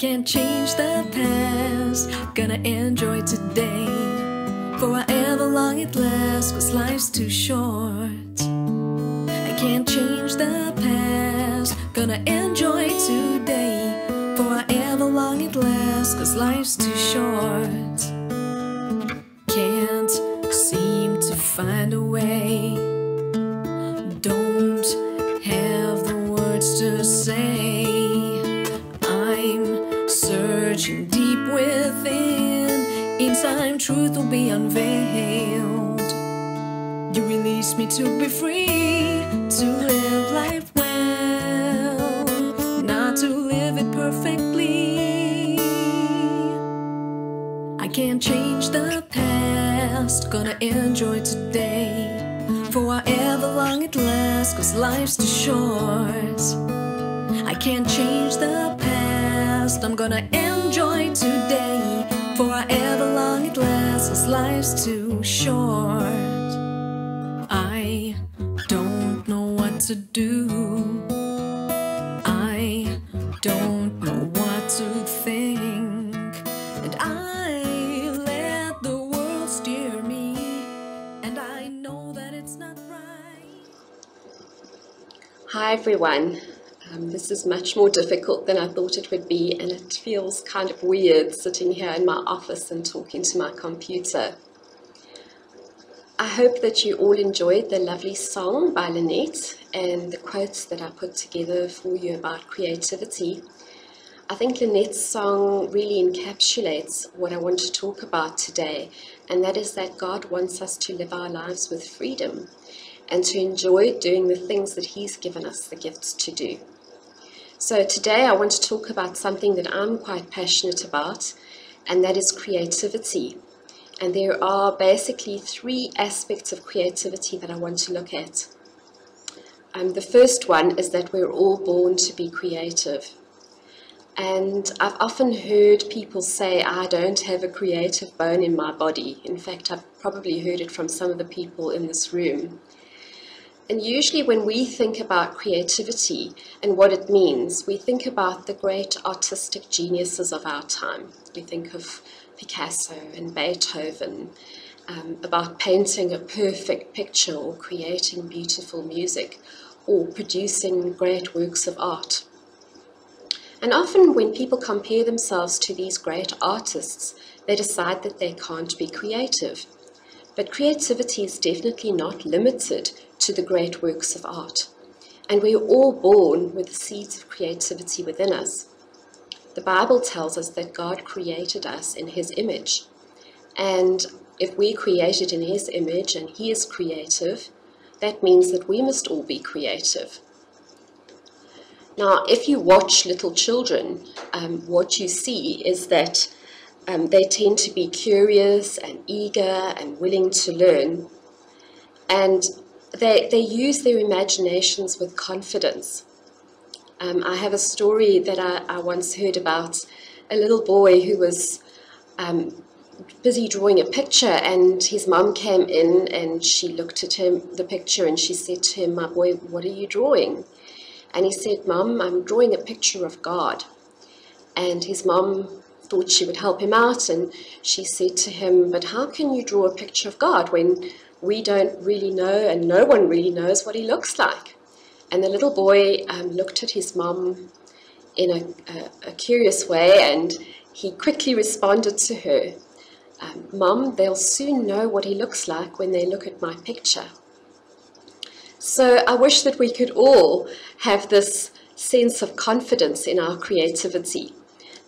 can't change the past, gonna enjoy today. For however long it lasts, cause life's too short. I can't change the past, gonna enjoy today. For however long it lasts, cause life's too short. You release me to be free, to live life well, not to live it perfectly. I can't change the past, gonna enjoy today. For however long it lasts, cause life's too short. I can't change the past, I'm gonna enjoy today. For however long it lasts, cause life's too short. I don't know what to do. I don't know what to think. And I let the world steer me. And I know that it's not right. Hi everyone. Um, this is much more difficult than I thought it would be, and it feels kind of weird sitting here in my office and talking to my computer. I hope that you all enjoyed the lovely song by Lynette and the quotes that I put together for you about creativity. I think Lynette's song really encapsulates what I want to talk about today, and that is that God wants us to live our lives with freedom and to enjoy doing the things that He's given us the gifts to do. So, today I want to talk about something that I'm quite passionate about, and that is creativity. And there are basically three aspects of creativity that I want to look at. Um, the first one is that we're all born to be creative. And I've often heard people say, I don't have a creative bone in my body. In fact, I've probably heard it from some of the people in this room. And usually, when we think about creativity and what it means, we think about the great artistic geniuses of our time. We think of Picasso and Beethoven, um, about painting a perfect picture or creating beautiful music or producing great works of art. And often, when people compare themselves to these great artists, they decide that they can't be creative. But creativity is definitely not limited to the great works of art. And we're all born with the seeds of creativity within us. The Bible tells us that God created us in His image. And if we're created in His image and He is creative, that means that we must all be creative. Now, if you watch little children, um, what you see is that um, they tend to be curious and eager and willing to learn. And they, they use their imaginations with confidence. Um, I have a story that I, I, once heard about a little boy who was um, busy drawing a picture, and his mum came in and she looked at him, the picture, and she said to him, My boy, what are you drawing? And he said, Mum, I'm drawing a picture of God. And his mum thought she would help him out, and she said to him, But how can you draw a picture of God when we don't really know, and no one really knows what he looks like? And the little boy um, looked at his mum in a, a, a, curious way, and he quickly responded to her, um, Mum, they'll soon know what he looks like when they look at my picture. So I wish that we could all have this sense of confidence in our creativity,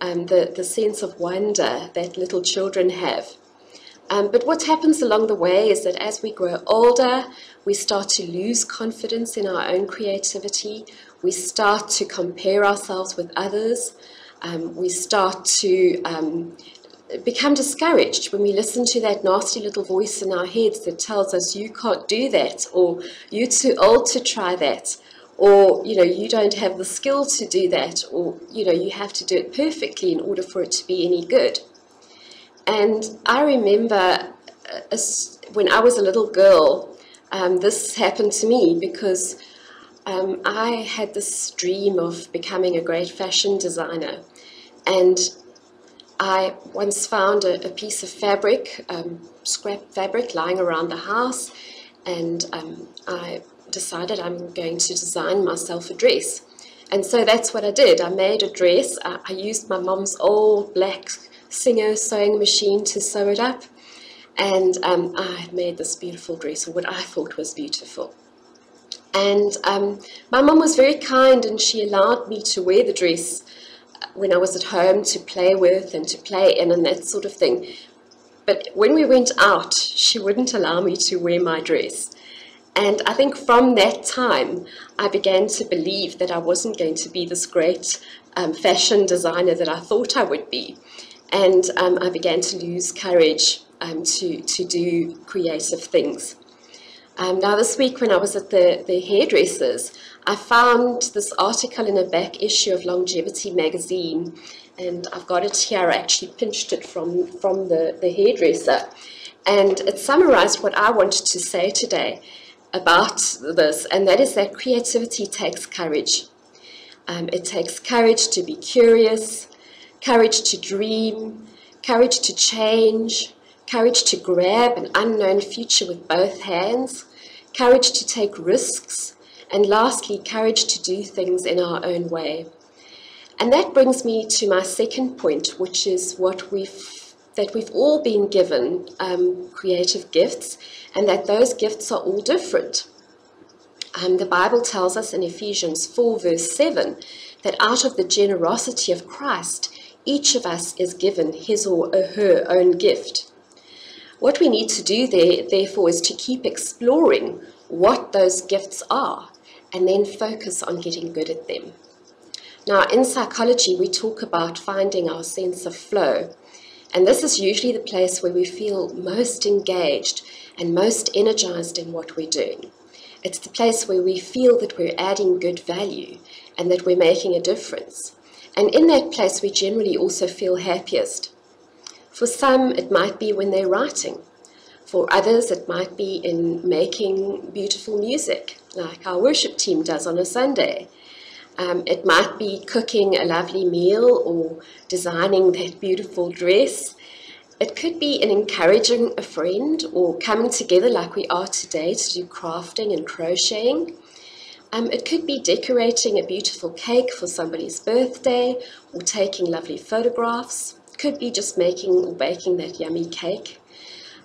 um, the, the sense of wonder that little children have. Um, but what happens along the way is that as we grow older, we start to lose confidence in our own creativity. We start to compare ourselves with others. Um, we start to um, become discouraged when we listen to that nasty little voice in our heads that tells us you can't do that or you're too old to try that or you know you don't have the skill to do that or you know you have to do it perfectly in order for it to be any good. And i remember uh, when i was a little girl um, this happened to me because um, i had this dream of becoming a great fashion designer. And I once found a, a piece of fabric, um, scrap fabric, lying around the house, and um, I decided I'm going to design myself a dress. And so that's what I did. I made a dress. I, I used my mom's old black Singer sewing machine to sew it up. And um, I made this beautiful dress, or what I thought was beautiful. And um, my mom was very kind and she allowed me to wear the dress when I was at home to play with and to play in and that sort of thing. But when we went out, she wouldn't allow me to wear my dress. And I think from that time, I began to believe that I wasn't going to be this great um, fashion designer that I thought I would be. And um, I began to lose courage um, to, to do creative things. Um, now, this week when I was at the, the hairdressers, I found this article in a back issue of Longevity magazine, and I've got it here. I actually pinched it from, from the, the hairdresser, and it summarized what I wanted to say today about this, and that is that creativity takes courage. Um, it takes courage to be curious, courage to dream, courage to change, courage to grab an unknown future with both hands, courage to take risks, and lastly, courage to do things in our own way. And that brings me to my second point, which is what we've that we've all been given um, creative gifts, and that those gifts are all different. Um, the Bible tells us in Ephesians 4, verse 7, that out of the generosity of Christ, each of us is given his or her own gift. What we need to do there, therefore, is to keep exploring what those gifts are and then focus on getting good at them. Now, in psychology, we talk about finding our sense of flow, and this is usually the place where we feel most engaged and most energized in what we're doing. It's the place where we feel that we're adding good value and that we're making a difference. And in that place, we generally also feel happiest. For some, it might be when they're writing. For others, it might be in making beautiful music, like our worship team does on a Sunday. Um, it might be cooking a lovely meal or designing that beautiful dress. It could be in encouraging a friend or coming together like we are today to do crafting and crocheting. Um, it could be decorating a beautiful cake for somebody's birthday or taking lovely photographs It could be just making or baking that yummy cake.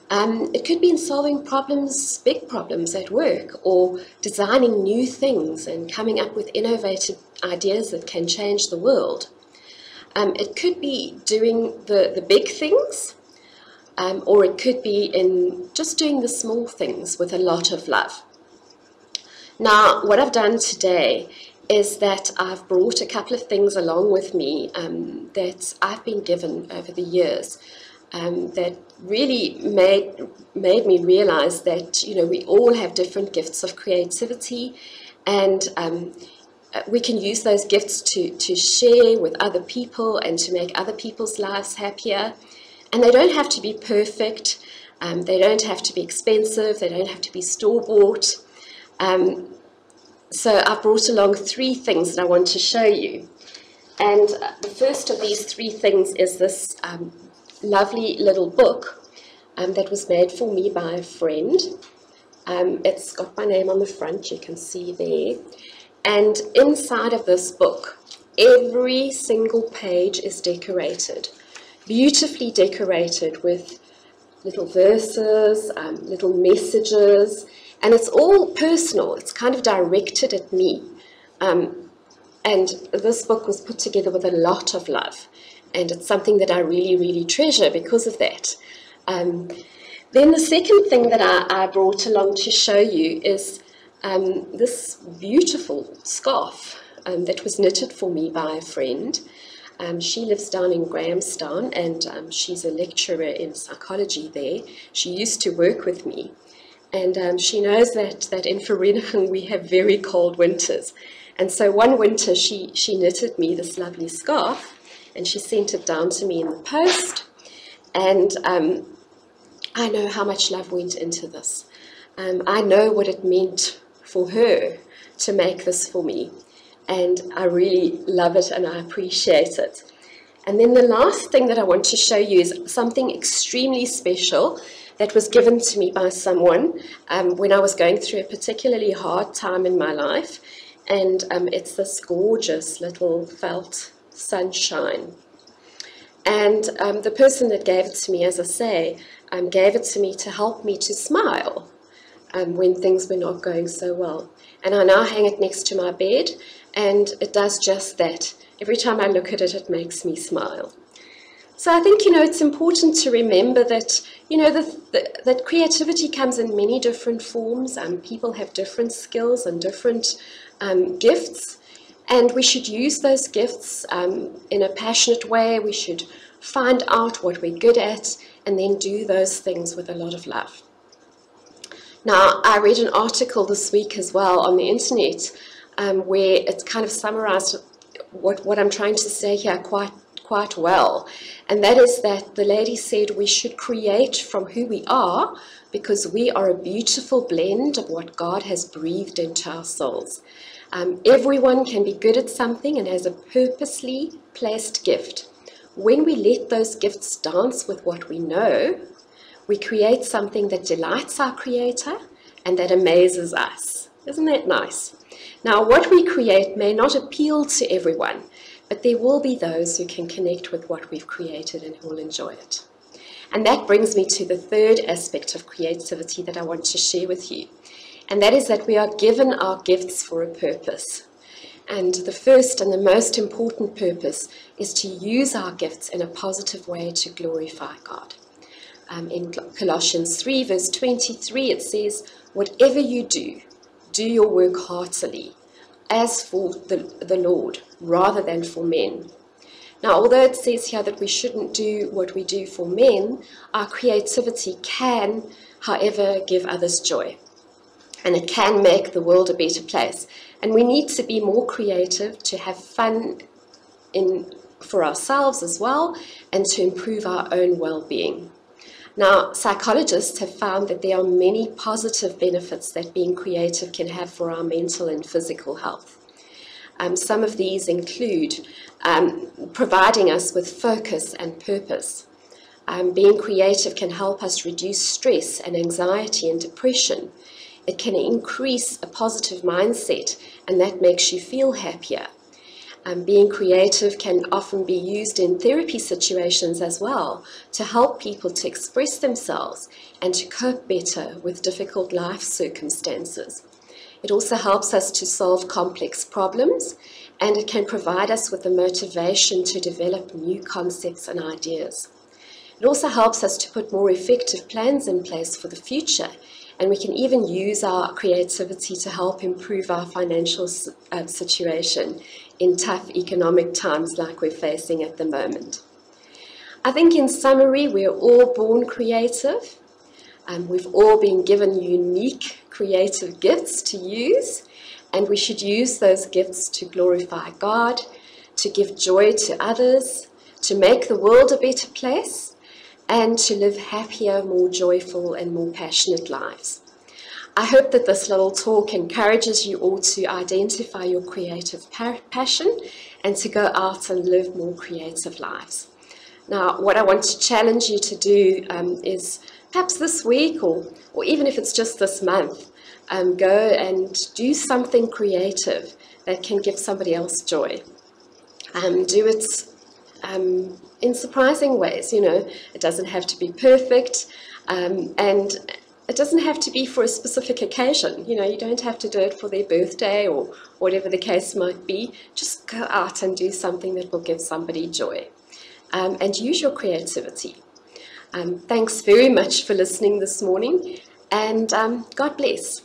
Um, it could be in solving problems, big problems at work, or designing new things and coming up with innovative ideas that can change the world. Um, it could be doing the, the big things, um, or it could be in just doing the small things with a lot of love. Now, what I've done today is that I've brought a couple of things along with me um, that I've been given over the years um, that really made made me realize that you know we all have different gifts of creativity, and um, we can use those gifts to to share with other people and to make other people's lives happier. And they don't have to be perfect. Um, they don't have to be expensive. They don't have to be store bought. Um, so I've brought along three things that I want to show you. And the first of these three things is this um, lovely little book um, that was made for me by a friend. Um, it's got my name on the front, you can see there. And inside of this book, every single page is decorated, beautifully decorated with little verses, um, little messages, and it's all personal. It's kind of directed at me. Um, and this book was put together with a lot of love. And it's something that I really, really treasure because of that. Um, then the second thing that I, I, brought along to show you is um, this beautiful scarf um, that was knitted for me by a friend. Um, she lives down in Grahamstown and um, she's a lecturer in psychology there. She used to work with me. And um, she knows that, that in Vereeniging we have very cold winters. And so one winter she, she knitted me this lovely scarf and she sent it down to me in the post. And um, I know how much love went into this. Um, I know what it meant for her to make this for me. And I really love it and I appreciate it. And then the last thing that I want to show you is something extremely special that was given to me by someone um, when I was going through a particularly hard time in my life. And um, it's this gorgeous little felt sunshine. And um, the person that gave it to me, as I say, um, gave it to me to help me to smile um, when things were not going so well. And I now hang it next to my bed, and it does just that. Every time I look at it, it makes me smile. So I think, you know, it's important to remember that, you know, the, the, that creativity comes in many different forms. Um, people have different skills and different um, gifts, and we should use those gifts um, in a passionate way. We should find out what we're good at and then do those things with a lot of love. Now, I read an article this week as well on the internet um, where it's kind of summarized what, what I'm trying to say here quite quite well. And that is that the lady said we should create from who we are because we are a beautiful blend of what God has breathed into our souls. Um, everyone can be good at something and has a purposely placed gift. When we let those gifts dance with what we know, we create something that delights our Creator and that amazes us. Isn't that nice? Now, what we create may not appeal to everyone, but there will be those who can connect with what we've created and who will enjoy it. And that brings me to the third aspect of creativity that I want to share with you, and that is that we are given our gifts for a purpose. And the first and the most important purpose is to use our gifts in a positive way to glorify God. Um, in Colossians 3, verse 23, it says, Whatever you do, do your work heartily, as for the, the Lord, rather than for men. Now, although it says here that we shouldn't do what we do for men, our creativity can, however, give others joy. And it can make the world a better place. And we need to be more creative to have fun in, for ourselves as well and to improve our own well being. Now, psychologists have found that there are many positive benefits that being creative can have for our mental and physical health. Um, some of these include um, providing us with focus and purpose. Um, being creative can help us reduce stress and anxiety and depression. It can increase a positive mindset, and that makes you feel happier. Um, being creative can often be used in therapy situations as well to help people to express themselves and to cope better with difficult life circumstances. It also helps us to solve complex problems and it can provide us with the motivation to develop new concepts and ideas. It also helps us to put more effective plans in place for the future and we can even use our creativity to help improve our financial uh, situation in tough economic times like we're facing at the moment. I think in summary, we're all born creative. Um, we've all been given unique creative gifts to use, and we should use those gifts to glorify God, to give joy to others, to make the world a better place, and to live happier, more joyful, and more passionate lives. I hope that this little talk encourages you all to identify your creative passion and to go out and live more creative lives. Now, what I want to challenge you to do um, is perhaps this week or, or even if it's just this month, um, go and do something creative that can give somebody else joy. Um, do it um, in surprising ways, you know, it doesn't have to be perfect. Um, and it doesn't have to be for a specific occasion. You know, you don't have to do it for their birthday or whatever the case might be. Just go out and do something that will give somebody joy. Um, and use your creativity. Um, thanks very much for listening this morning, and um, God bless.